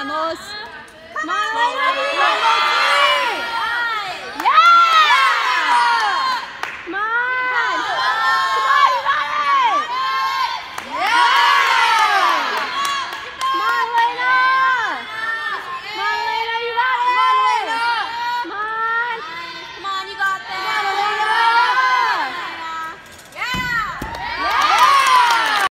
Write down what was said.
a nós.